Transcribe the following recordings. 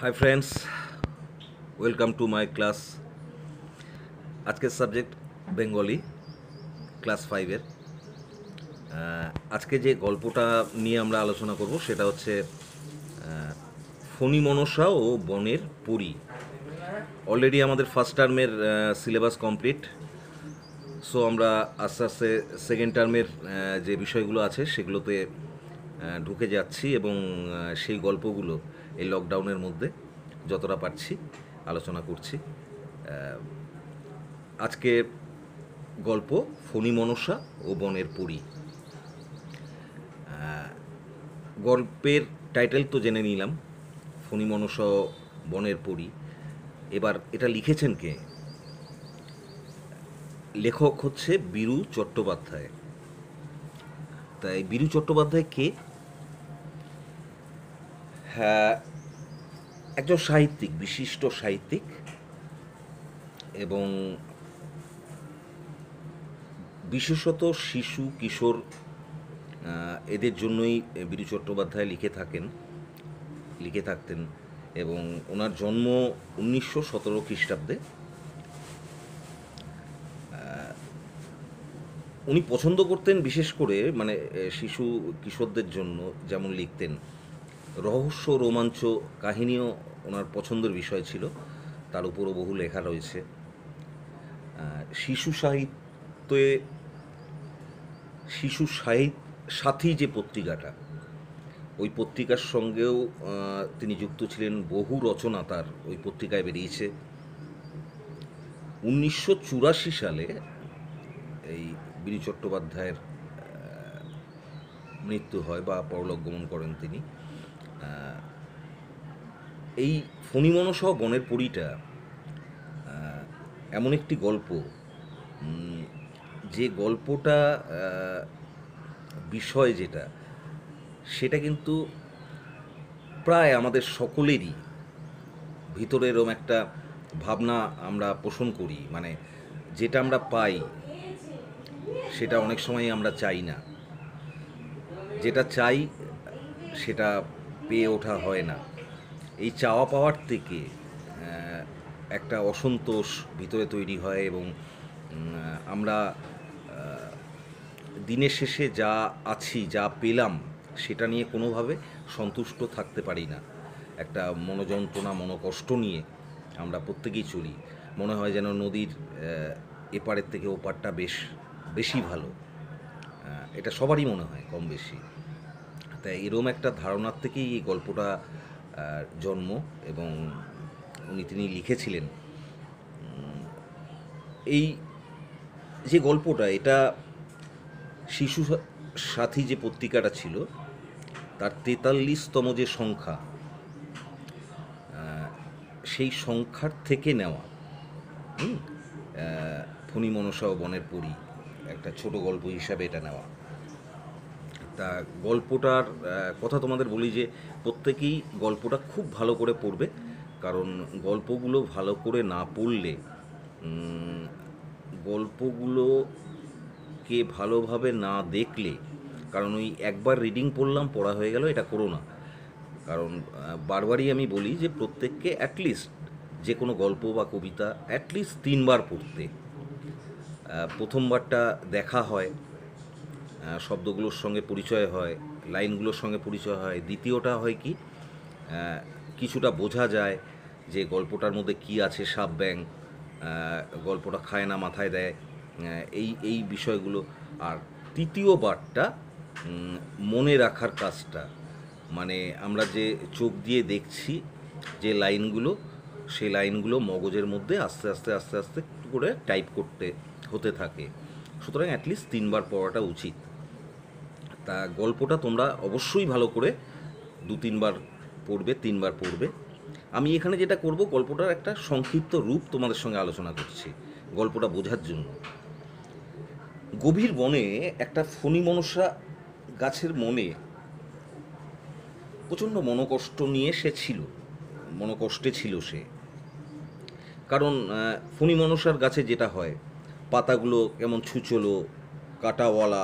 Hi friends welcome to my class আজকের subject Bengali class ফাইভের আজকে যে গল্পটা নিয়ে আমরা আলোচনা করব সেটা হচ্ছে ফণি মনসা ও বনের পুরী। অলরেডি আমাদের ফার্স্ট টার্মের সিলেবাস কমপ্লিট সো আমরা আস্তে আস্তে সেকেন্ড টার্মের যে বিষয়গুলো আছে সেগুলোতে ঢুকে যাচ্ছি এবং সেই গল্পগুলো এই লকডাউনের মধ্যে যতটা পারছি আলোচনা করছি। আজকে গল্প ফণি মনসা ও বনের পুরী। গল্পের টাইটেল তো জেনে নিলাম, ফণি মনসা বনের পুরী। এবার এটা লিখেছেন কে? লেখক হচ্ছে বীরু চট্টোপাধ্যায়। তাই বীরু চট্টোপাধ্যায় কে? একজন সাহিত্যিক, বিশিষ্ট সাহিত্যিক এবং বিশেষত শিশু, কিশোর এদের জন্যই বীরু চট্টোপাধ্যায় লিখে থাকেন, লিখে থাকতেন এবং ওনার জন্ম উনিশশো সতেরো খ্রিস্টাব্দে। উনি পছন্দ করতেন বিশেষ করে মানে শিশু, কিশোরদের জন্য যেমন লিখতেন। রহস্য রোমাঞ্চ কাহিনীও ওনার পছন্দের বিষয় ছিল। তার উপরও বহু লেখা রয়েছে। শিশু সাহিত্যে, শিশু সাহিত্য সাথী যে পত্রিকাটা, ওই পত্রিকার সঙ্গেও তিনি যুক্ত ছিলেন বহু রচনা তার ওই পত্রিকায় বেরিয়েছে। উনিশশো চুরাশি সালে এই বীরু চট্টোপাধ্যায়ের মৃত্যু হয় বা পরলোক গমন করেন তিনি। এই ফণিমনসহ বনের পরীটা এমন একটি গল্প যে গল্পটা বিষয় যেটা, সেটা কিন্তু প্রায় আমাদের সকলেরই ভিতরে এরম একটা ভাবনা আমরা পোষণ করি মানে যেটা আমরা পাই, সেটা অনেক সময় আমরা চাই না। যেটা চাই, সেটা পেয়ে ওঠা হয় না। এই চাওয়া পাওয়ার থেকে একটা অসন্তোষ ভিতরে তৈরি হয় এবং আমরা দিনের শেষে যা আছি, যা পেলাম, সেটা নিয়ে কোনোভাবে সন্তুষ্ট থাকতে পারি না। একটা মনোযন্ত্রণা, মনোকষ্ট নিয়ে আমরা প্রত্যেকেই চলি। মনে হয় যেন নদীর এপারের থেকে ওপারটা বেশ, বেশি ভালো। এটা সবারই মনে হয় কম বেশি। তাই এরম একটা ধারণার থেকেই এই গল্পটা জন্ম এবং উনি তিনি লিখেছিলেন। এই যে গল্পটা, এটা শিশু সাথী যে পত্রিকাটা ছিল, তার তেতাল্লিশতম যে সংখ্যা সেই সংখ্যার থেকে নেওয়া ফণি মনসা বনের পরী, একটা ছোট গল্প হিসাবে এটা নেওয়া। তা গল্পটার কথা তোমাদের বলি যে প্রত্যেকেই গল্পটা খুব ভালো করে পড়বে। কারণ গল্পগুলো ভালো করে না পড়লে গল্পগুলোকে ভালোভাবে না দেখলে, কারণ ওই একবার রিডিং পড়লাম, পড়া হয়ে গেল, এটা করো না। কারণ বারবারই আমি বলি যে প্রত্যেককে অ্যাটলিস্ট যে কোনো গল্প বা কবিতা অ্যাটলিস্ট তিনবার পড়তে। প্রথমবারটা দেখা হয় শব্দগুলোর সঙ্গে পরিচয় হয়, লাইনগুলোর সঙ্গে পরিচয় হয়। দ্বিতীয়টা হয় কি কিছুটা বোঝা যায় যে গল্পটার মধ্যে কি আছে, সাপ ব্যাং গল্পটা খায় না, মাথায় দেয় এই এই বিষয়গুলো। আর তৃতীয়বারটা মনে রাখার কাজটা। মানে আমরা যে চোখ দিয়ে দেখছি যে লাইনগুলো, সেই লাইনগুলো মগজের মধ্যে আস্তে আস্তে আস্তে আস্তে করে টাইপ করতে, হতে থাকে। সুতরাং অ্যাটলিস্ট তিনবার পড়াটা উচিত। তা গল্পটা তোমরা অবশ্যই ভালো করে দু তিনবার পড়বে তিনবার পড়বে। আমি এখানে যেটা করব, গল্পটার একটা সংক্ষিপ্ত রূপ তোমাদের সঙ্গে আলোচনা করছি, গল্পটা বোঝার জন্য। গভীর বনে একটা ফণি মনসা গাছের মনে প্রচণ্ড মনোকষ্ট নিয়ে সে ছিল, মনোকষ্টে ছিল সে। কারণ ফণি মনসার গাছে যেটা হয়, পাতাগুলো কেমন ছুচলো, কাটাওয়ালা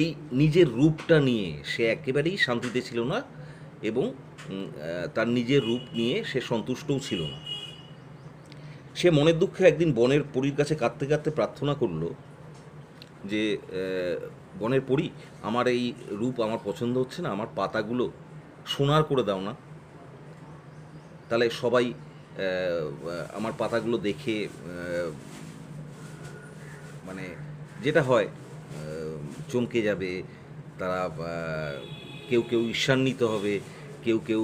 এই নিজের রূপটা নিয়ে সে একেবারেই শান্তিতে ছিল না এবং তার নিজের রূপ নিয়ে সে সন্তুষ্টও ছিল না। সে মনের দুঃখে একদিন বনের পরীর কাছে কাঁদতে কাঁদতে প্রার্থনা করল যে বনের পরি, আমার এই রূপ আমার পছন্দ হচ্ছে না, আমার পাতাগুলো সোনার করে দাও না। তাহলে সবাই আমার পাতাগুলো দেখে মানে যেটা হয় চমকে যাবে, তারা কেউ কেউ ঈর্ষান্বিত হবে, কেউ কেউ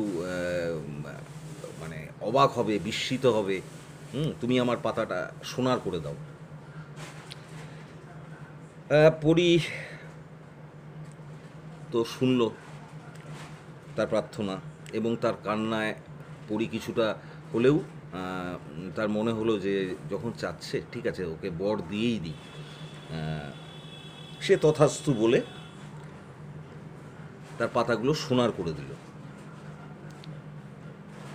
মানে অবাক হবে, বিস্মিত হবে। হুম, তুমি আমার পাতাটা সোনার করে দাও। পড়ি তো শুনল তার প্রার্থনা এবং তার কান্নায় পড়ি কিছুটা হলেও তার মনে হলো যে যখন চাচ্ছে, ঠিক আছে, ওকে বর দিয়েই দিই সে তথাস্তু বলে তার পাতাগুলো সোনার করে দিল।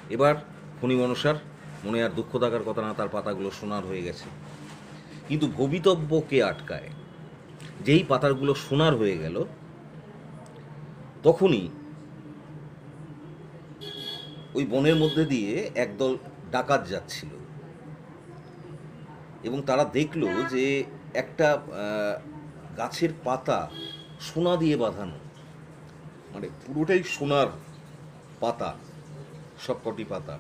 এবার ফণি মনসার মনে আর দুঃখ থাকার কথা না, তার পাতাগুলো সোনার হয়ে গেছে। কিন্তু ভবিতব্যকে আটকায়? যেই পাতাগুলো সোনার হয়ে গেল, তখনই ওই বনের মধ্যে দিয়ে একদল ডাকাত যাচ্ছিল। এবং তারা দেখল যে একটা গাছের পাতা সোনা দিয়ে বাঁধানো। মানে পুরোটাই সোনার পাতা, সবকটি পাতা।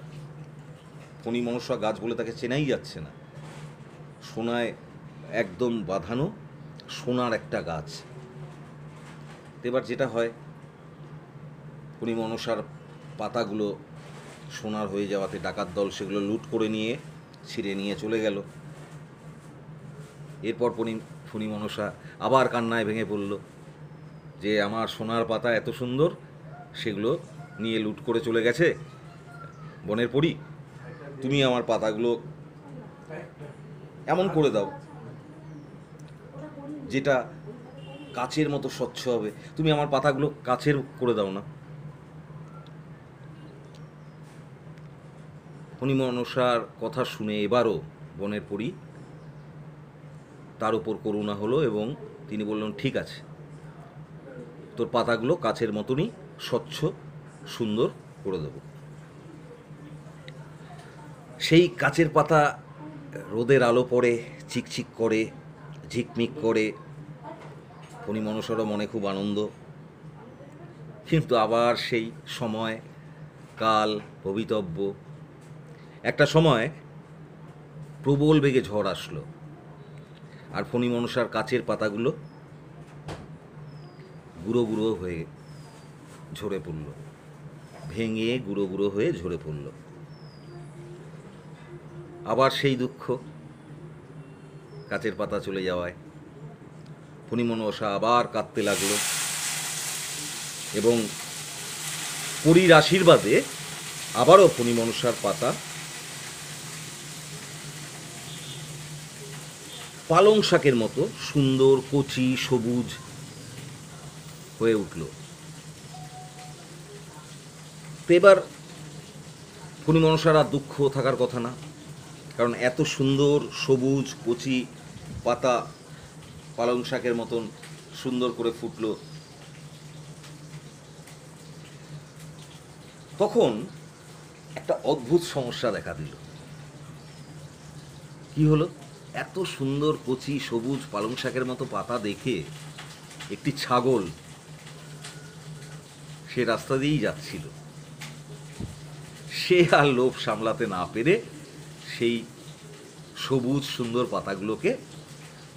ফণি মনসা গাছ বলে তাকে চেনাই যাচ্ছে না। সোনায় একদম বাঁধানো সোনার একটা গাছ। এবার যেটা হয়, ফণি মনসার পাতাগুলো সোনার হয়ে যাওয়াতে ডাকাত দল সেগুলো লুট করে নিয়ে ছিঁড়ে নিয়ে চলে গেল। এরপর ফণি ফণি মনসা আবার কান্নায় ভেঙে পড়ল। যে আমার সোনার পাতা এত সুন্দর, সেগুলো নিয়ে লুট করে চলে গেছে। বনের পরি, তুমি আমার পাতাগুলো এমন করে দাও, যেটা কাছের মতো স্বচ্ছ হবে। তুমি আমার পাতাগুলো কাছের করে দাও না। ফণিমনসার কথা শুনে এবারও বনের পরি তার উপর করুণা হলো এবং তিনি বললেন, ঠিক আছে। তোর পাতাগুলো কাছের মতনই স্বচ্ছ, সুন্দর করে দেব। সেই কাচের পাতা রোদের আলো পড়ে, চিকচিক করে, ঝিকমিক করে। ফণি মনসারও মনে খুব আনন্দ। কিন্তু আবার সেই সময়, কাল, ভবিতব্য। একটা সময় প্রবল বেগে ঝড় আসলো। আর ফণি মনসার কাচের পাতাগুলো গুঁড়ো গুঁড়ো হয়ে ঝরে পড়ল। ভেঙে গুঁড়ো গুঁড়ো হয়ে ঝরে পড়ল। আবার সেই দুঃখ কাচের পাতা চলে যাওয়ায় ফণিমনসা আবার কাঁদতে লাগল এবং পরীর আশীর্বাদে আবারও ফণিমনসার পাতা পালং শাকের মতো সুন্দর কচি, সবুজ হয়ে উঠল। তো এবার ফণিমনসার আর দুঃখ থাকার কথা না, কারণ এত সুন্দর সবুজ কচি পাতা পালং শাকের মতন সুন্দর করে ফুটলো। তখন একটা অদ্ভুত সমস্যা দেখা দিল। কি হলো? এত সুন্দর কচি সবুজ পালং শাকের মতো পাতা দেখে একটি ছাগল সে রাস্তা দিয়েই যাচ্ছিল। সে আর লোভ সামলাতে না পেরে সেই সবুজ সুন্দর পাতাগুলোকে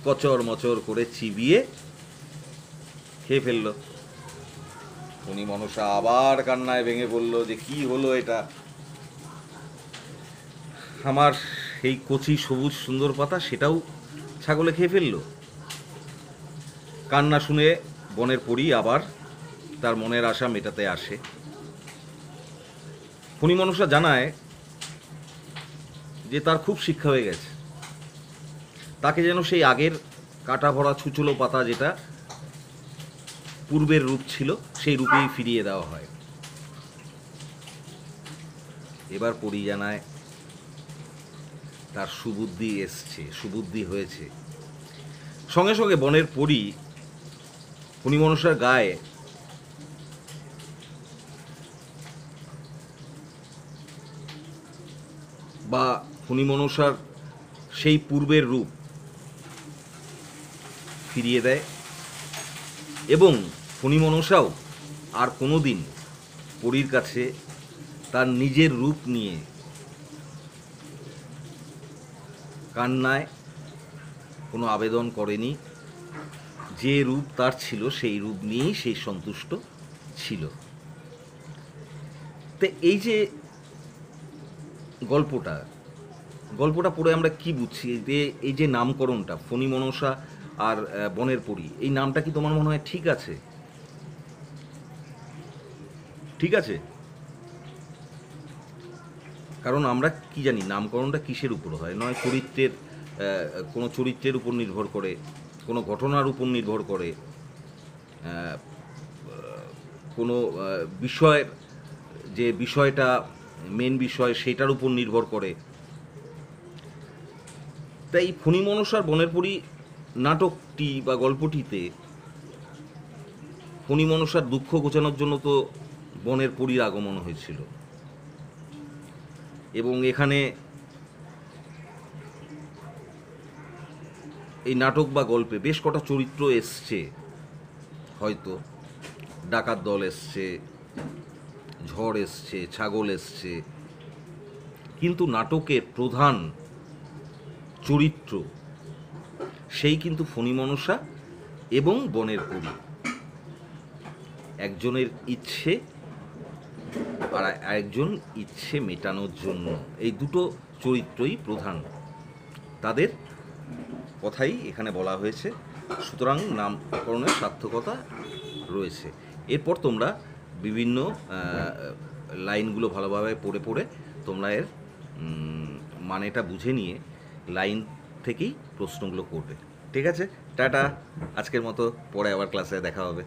কচর মচর করে চিবিয়ে খেয়ে ফেলল। উনি মনসা আবার কান্নায় ভেঙে পড়ল যে কি হলো এটা? আমার এই কচি সবুজ সুন্দর পাতা সেটাও ছাগলে খেয়ে ফেলল। কান্না শুনে বনের পরি আবার তার মনের আশা মেটাতে আসে। ফণি মনসা জানায় যে তার খুব শিক্ষা হয়ে গেছে। তাকে যেন সেই আগের কাটা ভরা ছুচলো পাতা যেটা পূর্বের রূপ ছিল, সেই রূপেই ফিরিয়ে দেওয়া হয়। এবার পরি জানায় তার সুবুদ্ধি এসছে, সুবুদ্ধি হয়েছে। সঙ্গে সঙ্গে বনের পরি মনসার গায়ে বা মনসার সেই পূর্বের রূপ ফিরিয়ে দেয় এবং মনসাও আর কোনো দিন পরীর কাছে তার নিজের রূপ নিয়ে কান্নায় কোনো আবেদন করেনি। যে রূপ তার ছিল, সেই রূপ নিয়েই সেই সন্তুষ্ট ছিল। তো এই যে গল্পটা গল্পটা পড়ে আমরা কি বুঝছি? যে, এই যে নামকরণটা, ফণি মনসা আর বনের পরী, এই নামটা কি তোমার মনে হয় ঠিক আছে? ঠিক আছে? কারণ আমরা কি জানি, নামকরণটা কিসের উপর হয়? নয় চরিত্রের কোনো চরিত্রের উপর নির্ভর করে, কোনো ঘটনার উপর নির্ভর করে কোনো বিষয়ের, যে বিষয়টা মেন বিষয়, সেটার উপর নির্ভর করে। তাই ফণি মনসার বনের পরী নাটকটি বা গল্পটিতে ফণি মনসার দুঃখ ঘোচানোর জন্য তো বনের পরীর আগমন হয়েছিল। এবং এখানে এই নাটক বা গল্পে বেশ কটা চরিত্র এসছে, হয়তো। ডাকাত দল এসছে, ঝড় এসছে, ছাগল এসছে। কিন্তু নাটকের প্রধান চরিত্র সেই কিন্তু ফণি মনসা এবং বনের পরী একজনের ইচ্ছে আর একজন ইচ্ছে মেটানোর জন্য। এই দুটো চরিত্রই প্রধান। তাদের কথাই এখানে বলা হয়েছে। সুতরাং নামকরণের সার্থকতা রয়েছে। এরপর তোমরা বিভিন্ন লাইনগুলো ভালোভাবে পড়ে পড়ে তোমরা এর মানেটা বুঝে নিয়ে লাইন থেকেই প্রশ্নগুলো করবে। ঠিক আছে? টাটা! আজকের মতো পরে আবার ক্লাসে দেখা হবে।